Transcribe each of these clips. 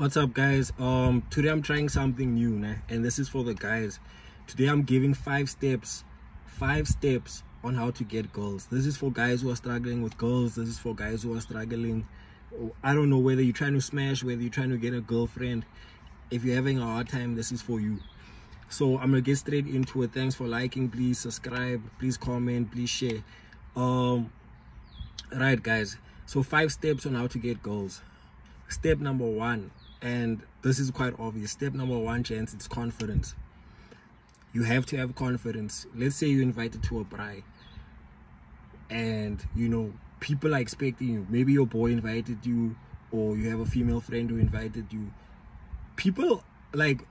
what's up guys? Um today i'm trying something new nah? and this is for the guys. Today i'm giving five steps five steps on how to get girls this is for guys who are struggling with girls this is for guys who are struggling. I don't know whether you're trying to smash whether you're trying to get a girlfriend. If you're having a hard time this is for you. So i'm gonna get straight into it. Thanks for liking. Please subscribe. Please comment. Please share. Um right guys. So five steps on how to get girls step number one and this is quite obvious. Step number one chance it's confidence. You have to have confidence. Let's say you're invited to a braai and you know people are expecting you. Maybe your boy invited you or you have a female friend who invited you. People like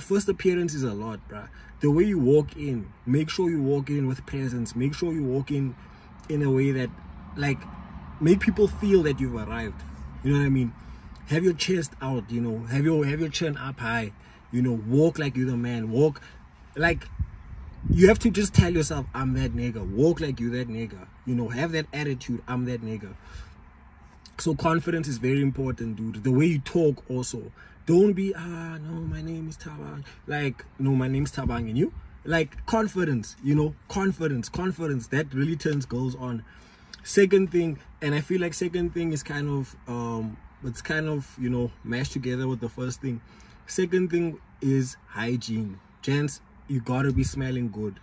first appearance is a lot bruh. The way you walk in make sure you walk in with presence. Make sure you walk in in a way that like make people feel that you've arrived. You know what i mean have your chest out you know. Have your have your chin up high. You know walk like you're the man. Walk like you have to just tell yourself i'm that nigga. Walk like you that nigga. You know have that attitude i'm that nigga. So confidence is very important dude. The way you talk also. Don't be ah no my name is tabang. Like no my name's tabang and you? Like confidence you know confidence confidence. That really turns girls on. Second thing and i feel like second thing is kind of um it's kind of you know mashed together with the first thing. Second thing is hygiene. Gents you gotta be smelling good.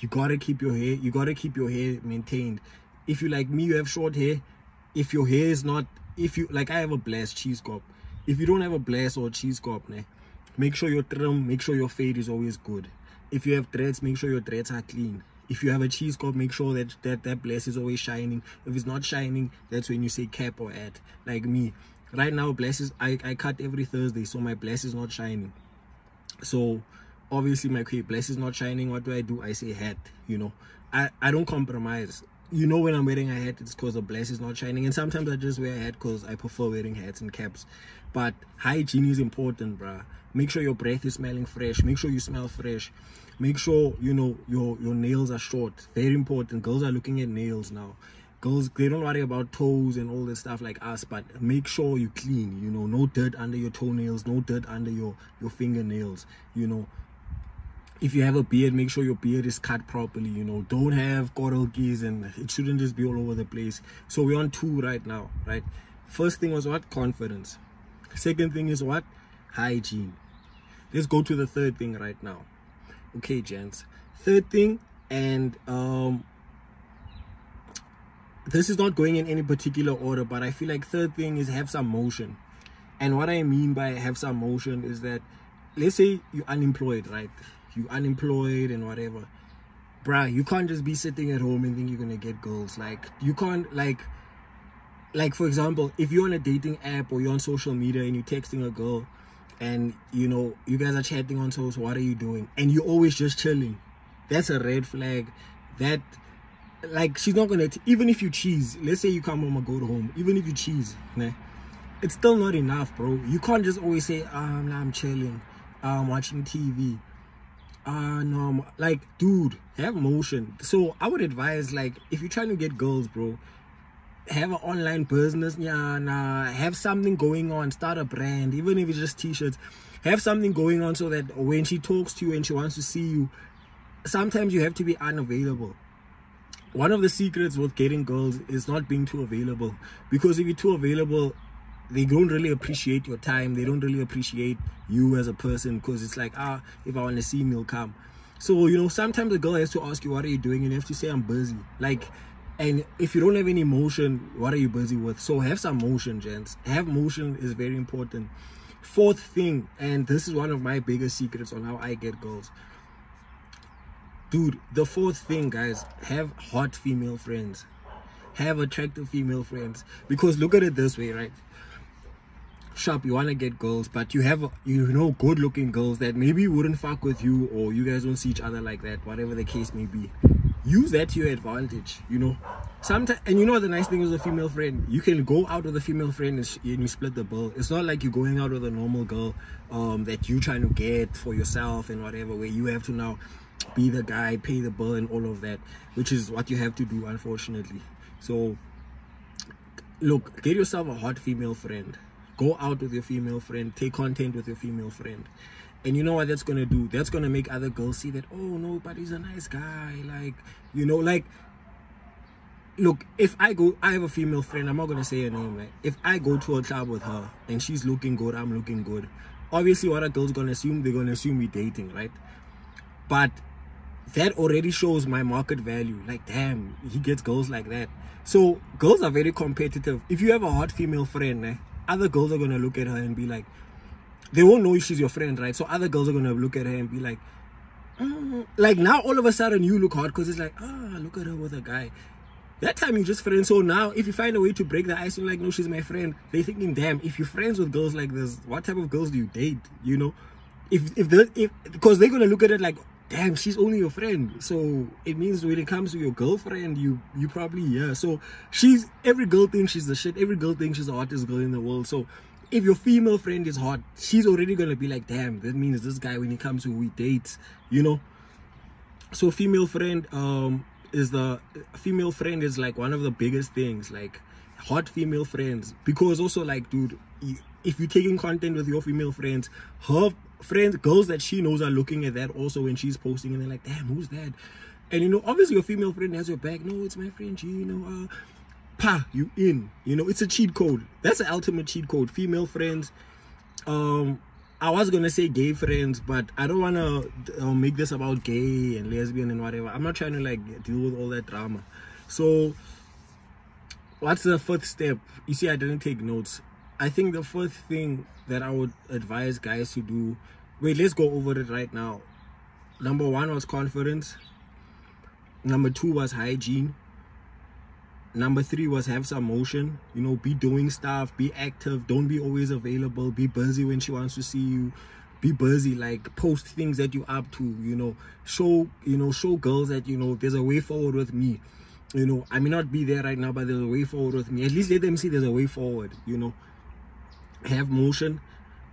You gotta keep your hair you gotta keep your hair maintained. If you like me you have short hair. If your hair is not if you like i have a blessed cheese cop if you don't have a blast or cheese cop né, make sure your trim make sure your fade is always good. If you have dreads make sure your dreads are clean if you have a cheese crop make sure that that that bless is always shining. If it's not shining that's when you say cap or add. Like me right now blesses i i cut every thursday so my bless is not shining. So obviously my bless is not shining what do i do? I say hat you know. I i don't compromise. You know when i'm wearing a hat it's because the bless is not shining. And sometimes i just wear a hat because i prefer wearing hats and caps. But hygiene is important bruh. Make sure your breath is smelling fresh. Make sure you smell fresh make sure you know your your nails are short. Very important. Girls are looking at nails now. Girls they don't worry about toes and all this stuff like us but make sure you clean you know. No dirt under your toenails no dirt under your your fingernails you know. If you have a beard make sure your beard is cut properly you know. Don't have coral keys and it shouldn't just be all over the place. So we're on two right now right? First thing was what? Confidence. Second thing is what? Hygiene. Let's go to the third thing right now okay gents. Third thing and um this is not going in any particular order but i feel like third thing is have some motion. And what i mean by have some motion is that let's say you're unemployed right? You unemployed and whatever. Bruh you can't just be sitting at home and think you're gonna get girls. Like you can't like like for example if you're on a dating app or you're on social media and you're texting a girl and you know you guys are chatting on social what are you doing? And you're always just chilling. That's a red flag that like she's not gonna even if you cheese let's say you come home and go to home even if you cheese nah, it's still not enough bro. You can't just always say um nah, i'm chilling. I'm watching tv uh no I'm, like dude have motion so i would advise like if you're trying to get girls bro have an online business yeah have something going on start a brand even if it's just t-shirts. Have something going on so that when she talks to you and she wants to see you sometimes you have to be unavailable. One of the secrets with getting girls is not being too available because if you're too available they don't really appreciate your time they don't really appreciate you as a person because it's like ah if i want to see me will come. So you know sometimes the girl has to ask you what are you doing? And you have to say i'm busy. Like and if you don't have any motion what are you busy with? So have some motion gents. Have motion is very important. Fourth thing and this is one of my biggest secrets on how i get girls. Dude the fourth thing guys have hot female friends. Have attractive female friends. Because look at it this way right? Shop you want to get girls but you have you know good looking girls that maybe wouldn't fuck with you or you guys don't see each other like that whatever the case may be use that to your advantage you know. Sometimes and you know the nice thing with a female friend you can go out with a female friend and, and you split the bill. It's not like you're going out with a normal girl um that you're trying to get for yourself and whatever where you have to now be the guy pay the bill and all of that which is what you have to do unfortunately. So look get yourself a hot female friend. Go out with your female friend. Take content with your female friend and you know what that's gonna do? That's gonna make other girls see that oh no but he's a nice guy like you know like look if i go i have a female friend i'm not gonna say her name right? If i go to a club with her and she's looking good i'm looking good. Obviously what a girl's gonna assume they're gonna assume we're dating right? But that already shows my market value like damn he gets girls like that. So girls are very competitive. If you have a hot female friend eh, other girls are gonna look at her and be like they won't know if she's your friend right? So other girls are gonna look at her and be like mm. like now all of a sudden you look hot because it's like ah oh, look at her with a guy. That time you just friends so now if you find a way to break the ice you're like no she's my friend. They thinking damn if you're friends with girls like this what type of girls do you date? You know? If if the if because they're gonna look at it like damn she's only your friend. So it means when it comes to your girlfriend you you probably yeah. So she's every girl thinks she's the shit. Every girl thinks she's the hottest girl in the world. So if your female friend is hot she's already gonna be like damn that means this guy when it comes to we date you know so female friend um is the female friend is like one of the biggest things like hot female friends because also like dude if you're taking content with your female friends her friends, girls that she knows are looking at that also when she's posting, and they're like, damn, who's that? And you know, obviously your female friend has your back. No, it's my friend you know, uh, pa, you in. You know, it's a cheat code. That's the ultimate cheat code. Female friends. Um, I was gonna say gay friends, but I don't wanna uh, make this about gay and lesbian and whatever. I'm not trying to like deal with all that drama. So, what's the first step? You see, I didn't take notes. I think the first thing that I would advise guys to do, wait, let's go over it right now. Number one was confidence. Number two was hygiene. Number three was have some motion. You know, be doing stuff, be active. Don't be always available. Be busy when she wants to see you. Be busy, like post things that you up to. You know, show you know show girls that you know there's a way forward with me. You know, I may not be there right now, but there's a way forward with me. At least let them see there's a way forward. You know, have motion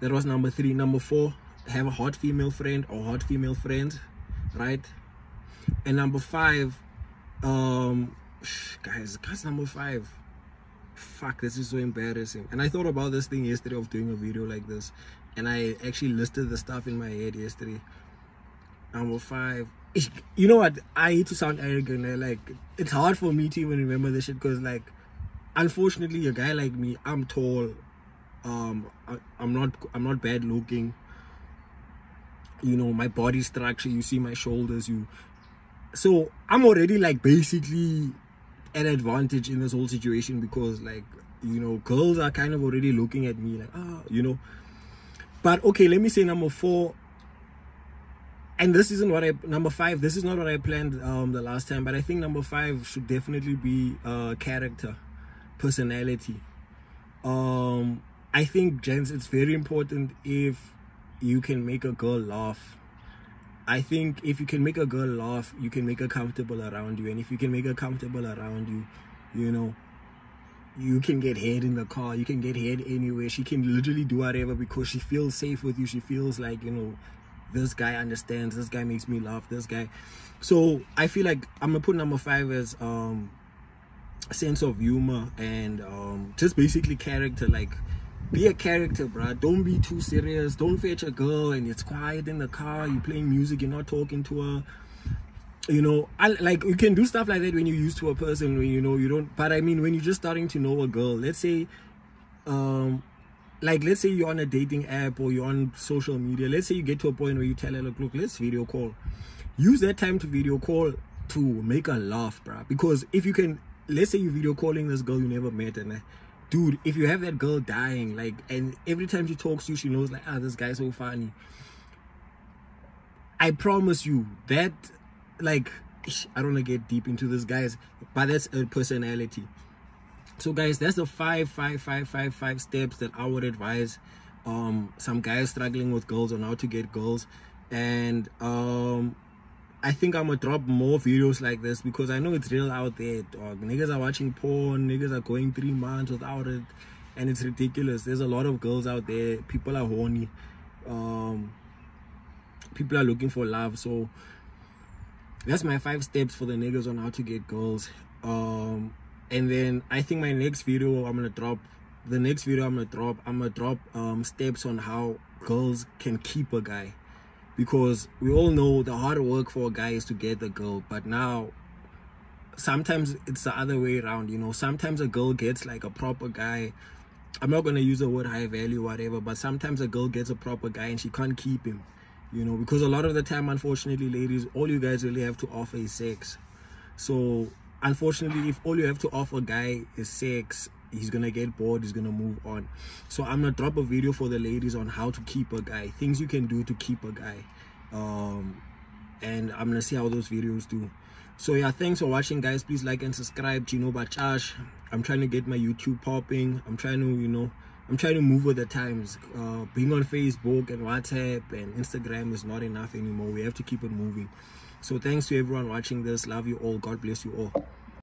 that was number three number four have a hot female friend or hot female friends right and number five um guys guys number five. Fuck this is so embarrassing. And i thought about this thing yesterday of doing a video like this and i actually listed the stuff in my head yesterday. Number five. You know what? I hate to sound arrogant like it's hard for me to even remember this shit because like unfortunately a guy like me i'm tall. Um I, i'm not i'm not bad looking. You know my body structure you see my shoulders you so i'm already like basically an advantage in this whole situation because like you know girls are kind of already looking at me like ah you know. But okay let me say number four. And this isn't what i number five this is not what i planned um the last time but i think number five should definitely be uh character personality. Um I think, gents, it's very important if you can make a girl laugh. I think if you can make a girl laugh, you can make her comfortable around you. And if you can make her comfortable around you, you know, you can get head in the car, you can get head anywhere. She can literally do whatever because she feels safe with you. She feels like, you know, this guy understands, this guy makes me laugh, this guy. So I feel like I'm gonna put number five as um sense of humor and um just basically character like be a character bro don't be too serious. Don't fetch a girl and it's quiet in the car. You're playing music. You're not talking to her. You know I, like you can do stuff like that when you're used to a person when you know you don't but i mean when you're just starting to know a girl let's say um like let's say you're on a dating app or you're on social media. Let's say you get to a point where you tell her look look let's video call. Use that time to video call to make her laugh bro because if you can let's say you're video calling this girl you never met and dude if you have that girl dying like and every time she talks to you she knows like ah this guy's so funny. I promise you that like i don't want to get deep into this guys but that's a personality. So guys that's the five five five five five steps that i would advise um some guys struggling with girls on how to get girls. And um I think I'm gonna drop more videos like this because I know it's real out there, dog. Niggas are watching porn, niggas are going three months without it, and it's ridiculous. There's a lot of girls out there, people are horny, um, people are looking for love. So that's my five steps for the niggas on how to get girls. Um, and then I think my next video I'm gonna drop the next video i'm gonna drop i'm gonna drop um steps on how girls can keep a guy because we all know the hard work for a guy is to get the girl but now sometimes it's the other way around you know. Sometimes a girl gets like a proper guy i'm not gonna use the word high value whatever but sometimes a girl gets a proper guy and she can't keep him you know because a lot of the time unfortunately ladies all you guys really have to offer is sex. So unfortunately if all you have to offer guy is sex he's gonna get bored he's gonna move on. So i'm gonna drop a video for the ladies on how to keep a guy things you can do to keep a guy. Um and i'm gonna see how those videos do. So yeah thanks for watching guys. Please like and subscribe Gino Batyashe. I'm trying to get my youtube popping. I'm trying to you know i'm trying to move with the times. Uh being on facebook and whatsapp and instagram is not enough anymore. We have to keep it moving. So thanks to everyone watching this. Love you all. God bless you all